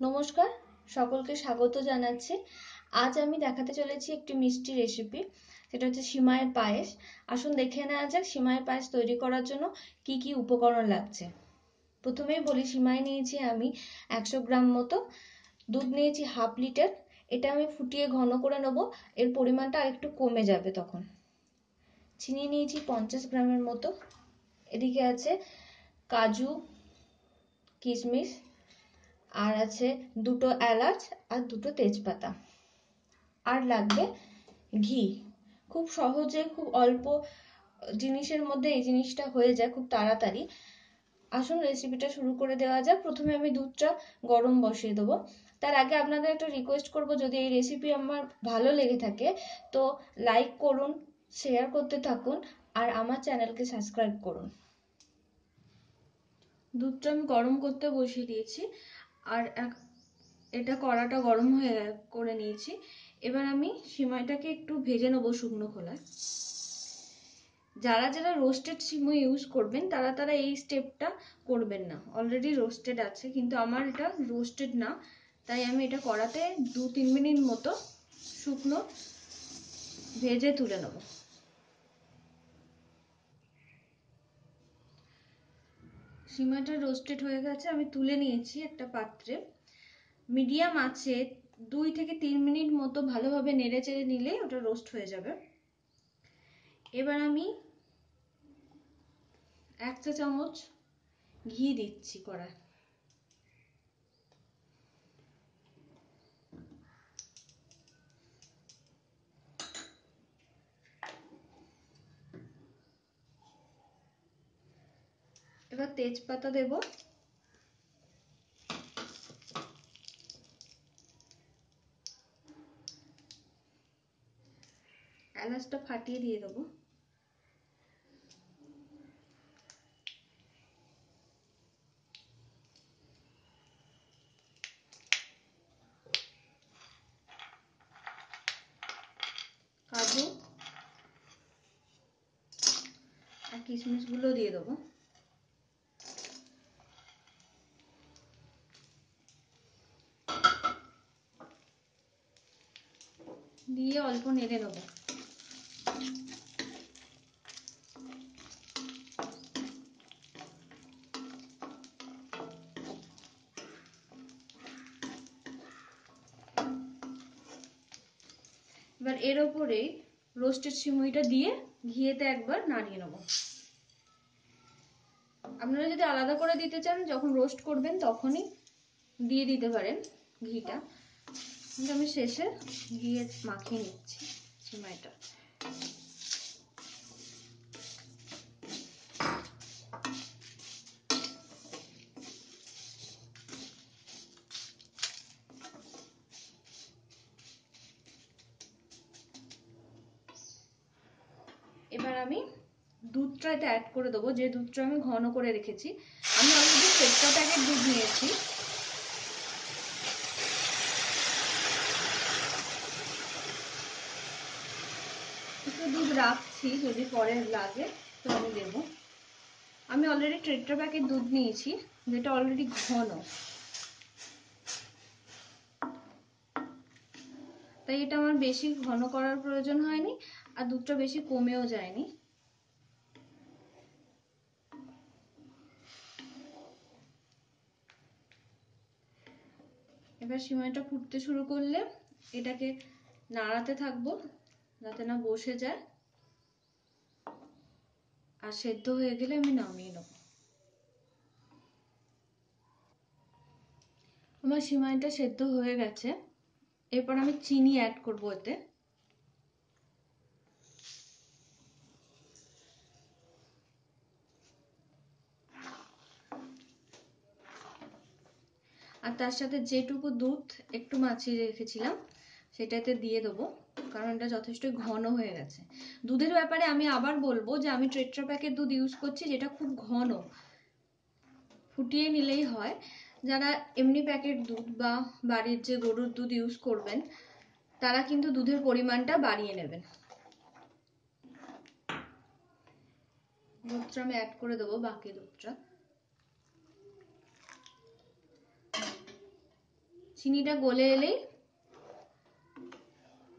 নমস্কার, সকলকে স্বাগত জানাচ্ছি। আজ আমি দেখাতে চলেছি একটি মিষ্টি রেসিপি সেটা হচ্ছে সিমাইয়ের পায়েস। আসুন দেখে নেওয়া যাক সিমাইয়ের পায়েস তৈরি করার জন্য কি কি উপকরণ লাগছে। প্রথমেই বলি, সিমাই নিয়েছি আমি একশো গ্রাম মতো, দুধ নিয়েছি হাফ লিটার। এটা আমি ফুটিয়ে ঘন করে নেব, এর পরিমাণটা আরেকটু কমে যাবে তখন। চিনি নিয়েছি পঞ্চাশ গ্রামের মতো। এদিকে আছে কাজু, কিশমিশ আর আছে দুটো এলাচ আর দুটো তেজপাতা। আর লাগবে ঘি। খুব সহজে, খুব অল্প জিনিসের মধ্যে এই জিনিসটা হয়ে যায় খুব তাড়াতাড়ি। আসুন রেসিপিটা শুরু করে দেওয়া যাক। প্রথমে আমি দুধটা গরম বসিয়ে দেবো। তার আগে আপনাদের একটা রিকোয়েস্ট করব, যদি এই রেসিপি আমার ভালো লেগে থাকে, তো লাইক করুন শেয়ার করতে থাকুন, আর আমার চ্যানেলকে সাবস্ক্রাইব করুন। দুধটা আমি গরম করতে বসিয়ে দিয়েছি। আর এক, এটা কড়াটা গরম হয়ে করে নিয়েছি। এবার আমি সিমাইটাকে একটু ভেজে নেব শুকনো খোলায়। যারা যারা রোস্টেড সিমই ইউজ করবেন, তারা তারা এই স্টেপটা করবেন না। অলরেডি রোস্টেড আছে, কিন্তু আমার এটা রোস্টেড না। তাই আমি এটা কড়াতে দু তিন মিনিট মতো শুকনো ভেজে তুলে নেব। সিমাটা রোস্টেড হয়ে গেছে, আমি তুলে নিয়েছি একটা পাত্রে। মিডিয়াম আছে, দুই থেকে তিন মিনিট মতো ভালোভাবে নেড়ে চেড়ে নিলে ওটা রোস্ট হয়ে যাবে। এবার আমি এক চা চামচ ঘি দিচ্ছি কড়ায় এবার তেজপাতা দেব। এলাচটা ফাটিয়ে দিয়ে দেবো। কাজু আর কিশমিশগুলো দিয়ে দেবো। দিয়ে অল্প নেড়ে নেব এবার এর ওপরে রোস্টেড সিমুইটা দিয়ে ঘিয়েতে একবার নাড়িয়ে নেব। আপনারা যদি আলাদা করে দিতে চান, যখন রোস্ট করবেন তখনই দিয়ে দিতে পারেন ঘিটা। কিন্তু আমি শেষে ঘিয়ে মাখিয়ে নিচ্ছি সিমাইটা। এবার আমি দুধটা এতে অ্যাড করে দেবো। যে দুধটা আমি ঘন করে রেখেছি, আমি অলরেডি সেটটা প্যাকেট দুধ নিয়েছি। একটু দুধ রাখছি যদি পরে লাগে, তো আমি দেবো। আমি অলরেডি ট্রেট্রা প্যাকেট দুধ নিয়েছি, যেটা অলরেডি ঘন। তাই এটা আমার বেশি ঘন করার প্রয়োজন হয়নি, আর দুধটা বেশি কমেও যায়নি। এবার সিমাইটা ফুটতে শুরু করলে এটাকে নাড়াতে থাকব। যাতে না বসে যায়। আর সেদ্ধ হয়ে গেলে আমি নামিয়ে নেব। আমার সিমাইটা সেদ্ধ হয়ে গেছে। এরপর আমি চিনি অ্যাড করব এতে আর তার সাথে যেটুকু দুধ একটু মাছিয়ে রেখেছিলাম সেটাতে দিয়ে দেবো, কারণ এটা যথেষ্ট ঘন হয়ে গেছে। দুধের ব্যাপারে আমি আবার বলব যে আমি ট্রেট্রা প্যাকের দুধ ইউজ করছি যেটা খুব ঘন। ফুটিয়ে নিলেই হয়। যারা এমনি প্যাকেট দুধ বা বাড়ির যে গরুর দুধ ইউজ করবেন, তারা কিন্তু দুধের পরিমাণটা বাড়িয়ে নেবেন। দুধটা আমি অ্যাড করে দেবো বাকি দুধটা। চিনিটা গলে এলেই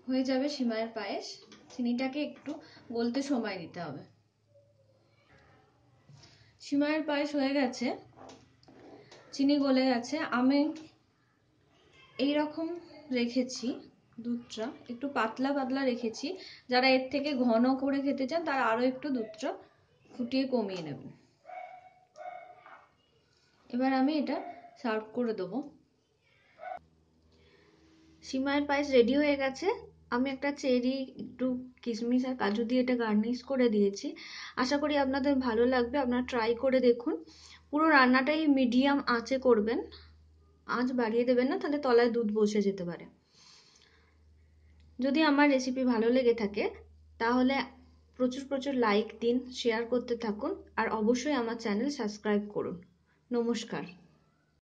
হয়ে যাবে সিমাইয়ের পায়েস। চিনিটাকে একটু গলতে সময় দিতে হবে। সিমাইয়ের পায়েস হয়ে গেছে। চিনি গলে গেছে। আমি এই রকম রেখেছি দুধটা। একটু পাতলা পাতলা রেখেছি। যারা এর থেকে ঘন করে খেতে চান, তারা আরও একটু দুধটা ফুটিয়ে কমিয়ে নেবেন। এবার আমি এটা সার্ভ করে দেবো। সিমাইয়ের পায়েস রেডি হয়ে গেছে। আমি একটা চেরি, একটু কিশমিশ আর কাজু দিয়ে এটা গার্নিশ করে দিয়েছি। আশা করি আপনাদের ভালো লাগবে, আপনারা ট্রাই করে দেখুন। পুরো রান্নাটাই মিডিয়াম আঁচে করবেন। আঁচ বাড়িয়ে দেবেন না, তাহলে তলায় দুধ বসে যেতে পারে। যদি আমার রেসিপি ভালো লেগে থাকে, তাহলে প্রচুর প্রচুর লাইক দিন শেয়ার করতে থাকুন, আর অবশ্যই আমার চ্যানেল সাবস্ক্রাইব করুন। নমস্কার।